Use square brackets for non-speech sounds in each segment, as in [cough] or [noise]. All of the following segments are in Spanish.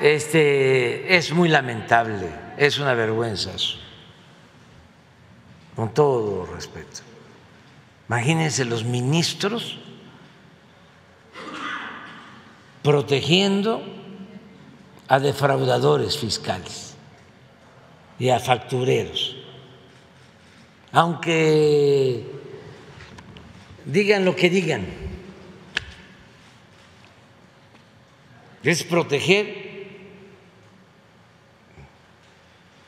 este, es muy lamentable, es una vergüenza eso, con todo respeto. Imagínense los ministros protegiendo a defraudadores fiscales y a factureros. Aunque digan lo que digan, es proteger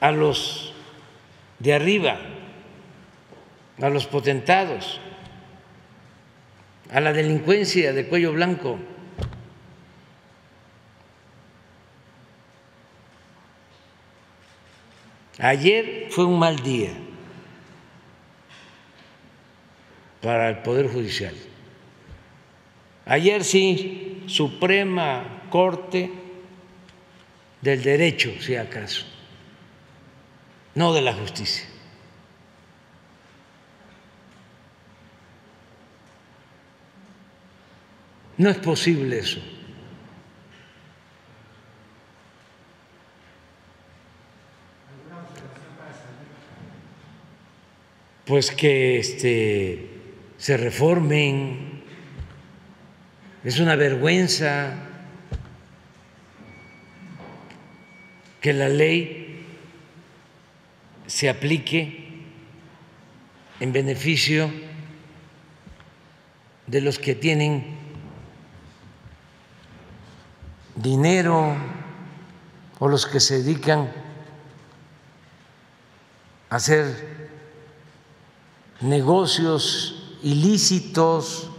a los de arriba, a los potentados, a la delincuencia de cuello blanco. Ayer fue un mal día para el Poder Judicial. Ayer sí, Suprema Corte del Derecho, si acaso no de la justicia. No es posible eso. Pues que este, se reformen. Es una vergüenza que la ley se aplique en beneficio de los que tienen dinero o los que se dedican a hacer negocios ilícitos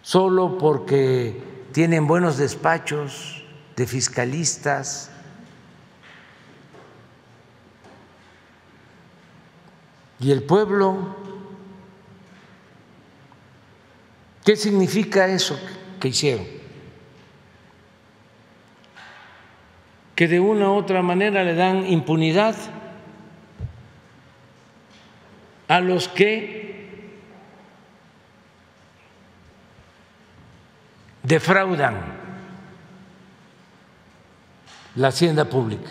solo porque tienen buenos despachos de fiscalistas ¿Y el pueblo? ¿Qué significa eso que hicieron? Que de una u otra manera le dan impunidad a los que defraudan la hacienda pública.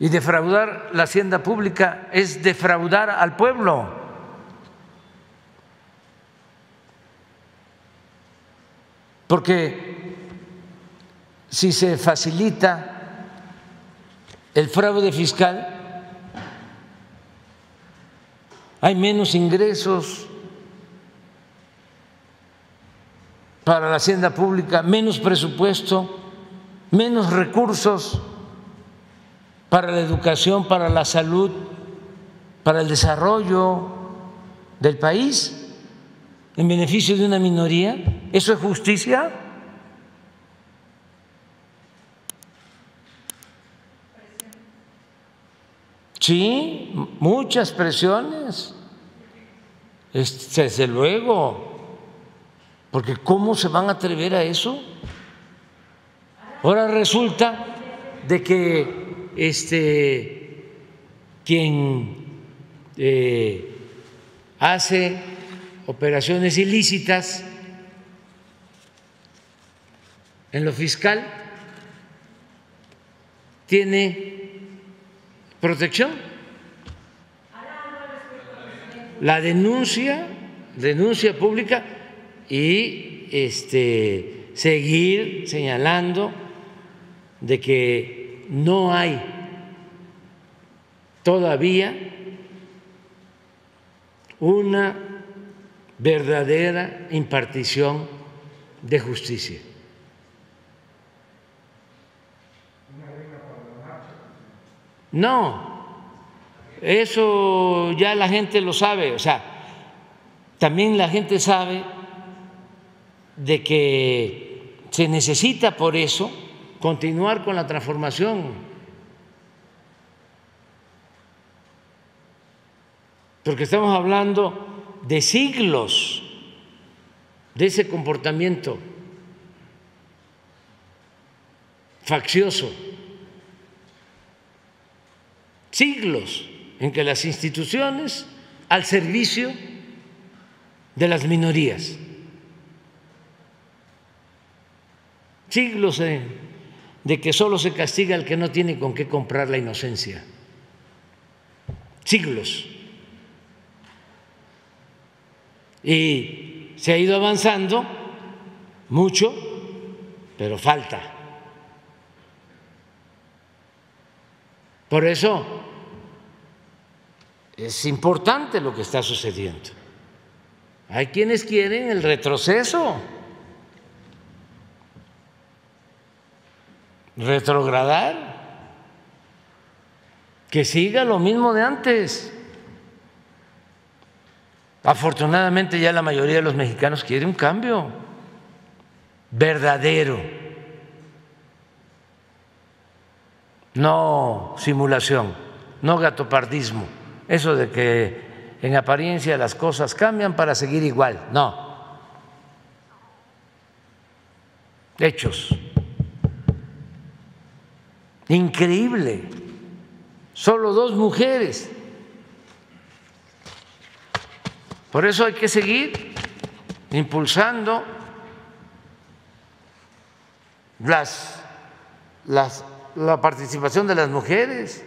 Y defraudar la hacienda pública es defraudar al pueblo. Porque si se facilita el fraude fiscal, hay menos ingresos para la hacienda pública, menos presupuesto, menos recursos para la educación, para la salud, para el desarrollo del país en beneficio de una minoría? ¿Eso es justicia? Sí, muchas presiones, desde luego, porque ¿cómo se van a atrever a eso? Ahora resulta de que este, quien eh, hace operaciones ilícitas en lo fiscal tiene protección. La denuncia, denuncia pública y este, seguir señalando de que no hay todavía una verdadera impartición de justicia. No, eso ya la gente lo sabe, o sea, también la gente sabe de que se necesita por eso continuar con la transformación. Porque estamos hablando de siglos de ese comportamiento faccioso, siglos en que las instituciones al servicio de las minorías siglos de que solo se castiga al que no tiene con qué comprar la inocencia. Siglos. Y se ha ido avanzando mucho, pero falta. Por eso es importante lo que está sucediendo. Hay quienes quieren el retroceso, retrogradar, que siga lo mismo de antes. Afortunadamente ya la mayoría de los mexicanos quiere un cambio verdadero, no simulación, no gatopardismo, eso de que en apariencia las cosas cambian para seguir igual, no. Hechos. Increíble. Solo dos mujeres. Por eso hay que seguir impulsando la participación de las mujeres,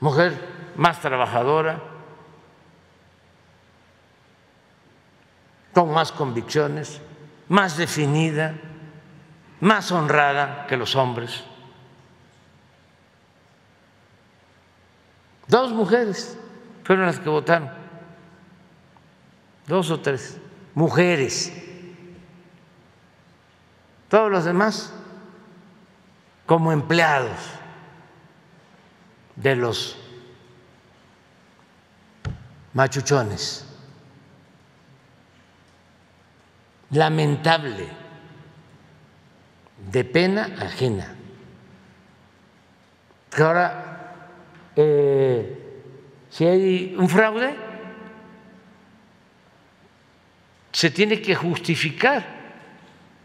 mujer más trabajadora, con más convicciones, más definida, más honrada que los hombres. Dos mujeres fueron las que votaron, dos o tres, mujeres. Todos los demás como empleados de los machuchones. Lamentable, de pena ajena. Que ahora eh, si hay un fraude, se tiene que justificar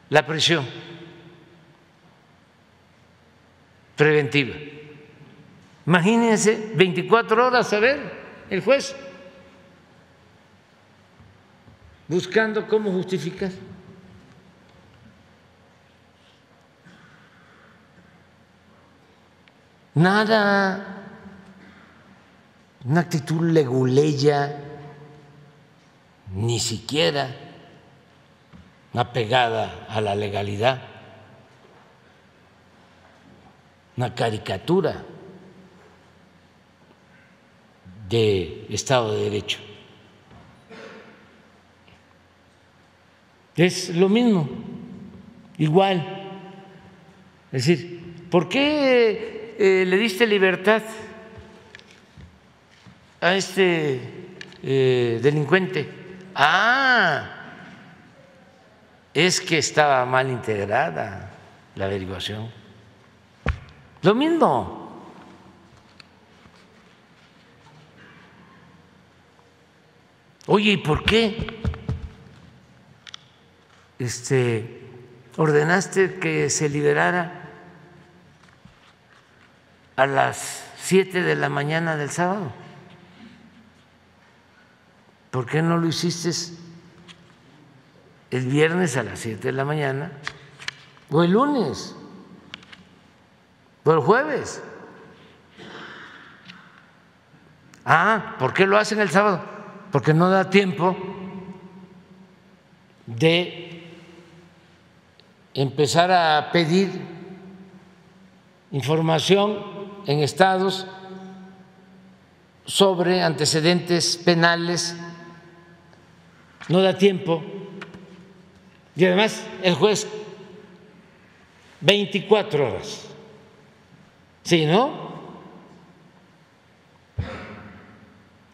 la prisión preventiva. Imagínense 24 horas a ver el juez buscando cómo justificar. Nada una actitud leguleya, ni siquiera apegada a la legalidad, una caricatura de Estado de Derecho. Es lo mismo, igual. Es decir, ¿por qué eh, le diste libertad a este eh, delincuente? Ah, es que estaba mal integrada la averiguación. Lo mismo. Oye, ¿y por qué este, ordenaste que se liberara a las siete de la mañana del sábado? ¿Por qué no lo hiciste el viernes a las 7 de la mañana o el lunes o el jueves? Ah, ¿por qué lo hacen el sábado? Porque no da tiempo de empezar a pedir información en estados sobre antecedentes penales no da tiempo. Y además el juez 24 horas. Si no,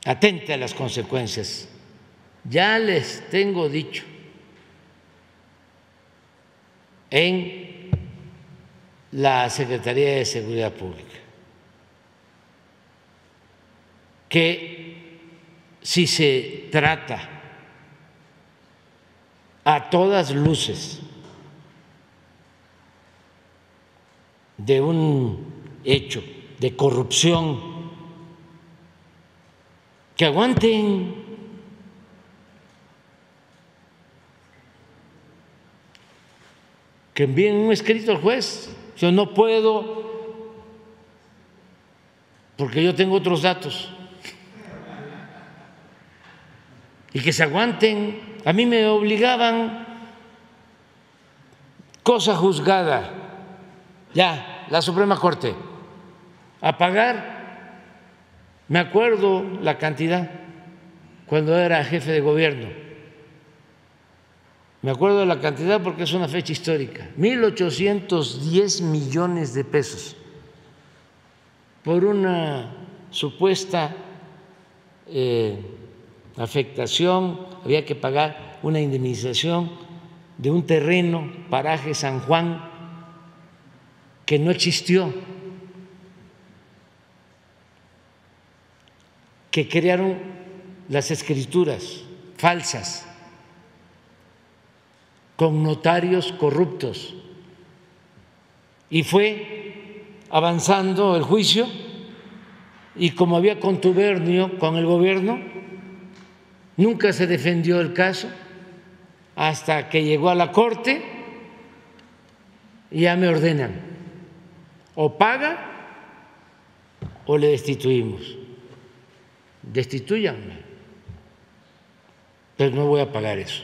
atente a las consecuencias. Ya les tengo dicho en la Secretaría de Seguridad Pública que si se trata a todas luces de un hecho de corrupción, que aguanten, que envíen un escrito al juez. Yo no puedo porque yo tengo otros datos. Y que se aguanten. A mí me obligaban. Cosa juzgada, ya, la Suprema Corte, a pagar, me acuerdo la cantidad cuando era jefe de gobierno, me acuerdo la cantidad porque es una fecha histórica, 1.810 millones de pesos. Por una supuesta eh, afectación, había que pagar una indemnización de un terreno, paraje San Juan, que no existió, que crearon las escrituras falsas con notarios corruptos. Y fue avanzando el juicio y como había contubernio con el gobierno, nunca se defendió el caso hasta que llegó a la corte y ya me ordenan, o paga o le destituimos. Destituyanme, pero no voy a pagar eso.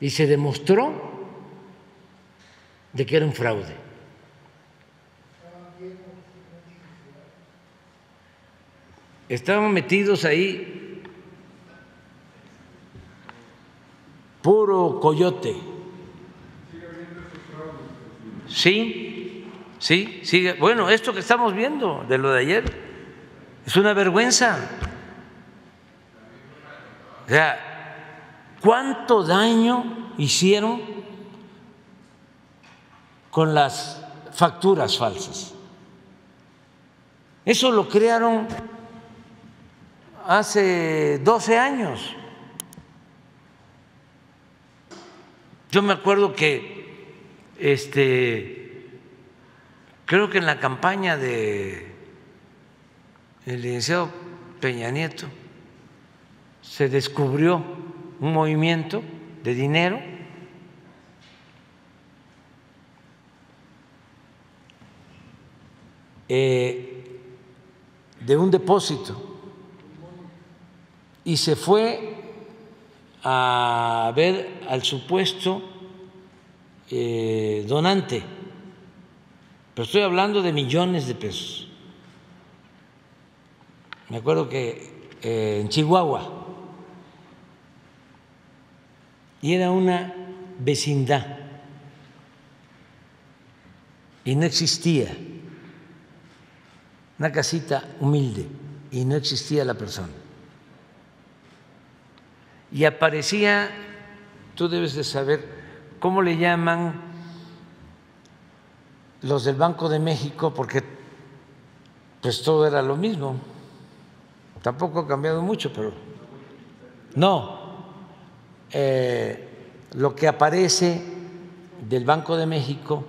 Y se demostró de que era un fraude. Estaban metidos ahí puro coyote. Sí, sí, sigue. Bueno, esto que estamos viendo de lo de ayer es una vergüenza. O sea, ¿cuánto daño hicieron con las facturas falsas? Eso lo crearon hace 12 años. Yo me acuerdo que este creo que en la campaña de el licenciado Peña Nieto se descubrió un movimiento de dinero eh, de un depósito y se fue a ver al supuesto eh, donante, pero estoy hablando de millones de pesos. Me acuerdo que eh, en Chihuahua, y era una vecindad, y no existía, una casita humilde, y no existía la persona y aparecía, tú debes de saber, ¿cómo le llaman los del Banco de México? Porque pues todo era lo mismo. Tampoco ha cambiado mucho, pero no. Eh, lo que aparece del Banco de México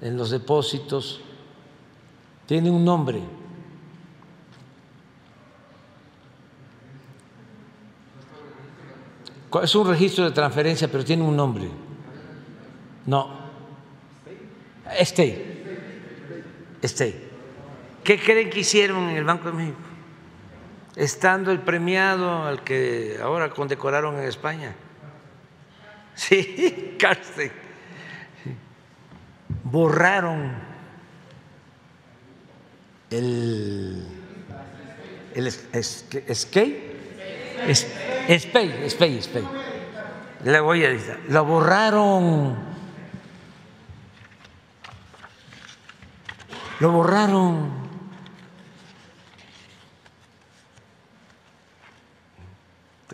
en los depósitos tiene un nombre Es un registro de transferencia, pero tiene un nombre. No. Este. Este. ¿Qué creen que hicieron en el Banco de México? Estando el premiado al que ahora condecoraron en España. [laughs] Sí, Carsten. Borraron el, el skate Spey, Spey, Spey. Le voy a decir, lo borraron. Lo borraron.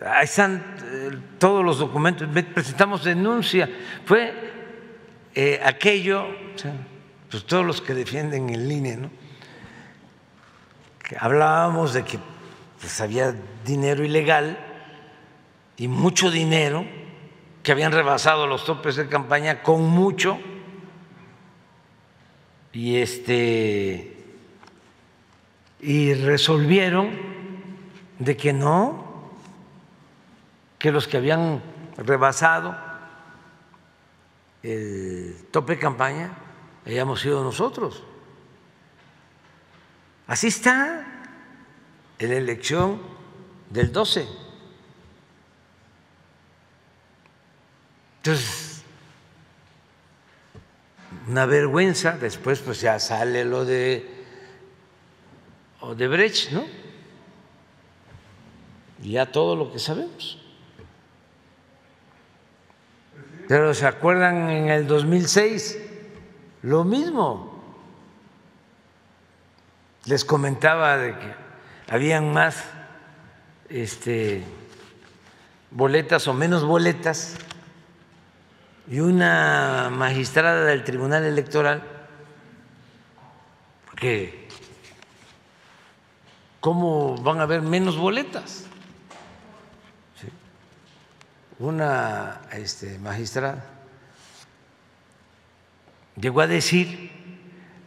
Ahí están eh, todos los documentos. Presentamos denuncia. Fue eh, aquello, pues todos los que defienden el INE, ¿no? Que hablábamos de que pues había dinero ilegal y mucho dinero que habían rebasado los topes de campaña con mucho y este y resolvieron de que no que los que habían rebasado el tope de campaña hayamos sido nosotros. Así está en la elección del 12. Entonces, una vergüenza, después pues ya sale lo de Odebrecht, ¿no? Y ya todo lo que sabemos. Pero ¿se acuerdan en el 2006? Lo mismo. Les comentaba de que habían más este, boletas o menos boletas y una magistrada del Tribunal Electoral que ¿cómo van a haber menos boletas? Una este, magistrada llegó a decir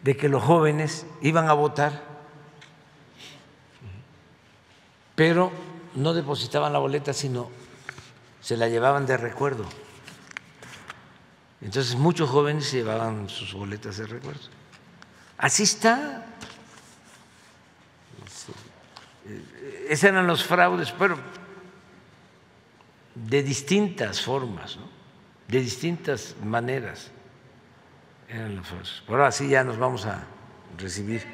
de que los jóvenes iban a votar, pero no depositaban la boleta, sino se la llevaban de recuerdo. Entonces muchos jóvenes llevaban sus boletas de recuerdo. Así está. Esos eran los fraudes, pero de distintas formas, de distintas maneras eran los fraudes. Pero así ya nos vamos a recibir.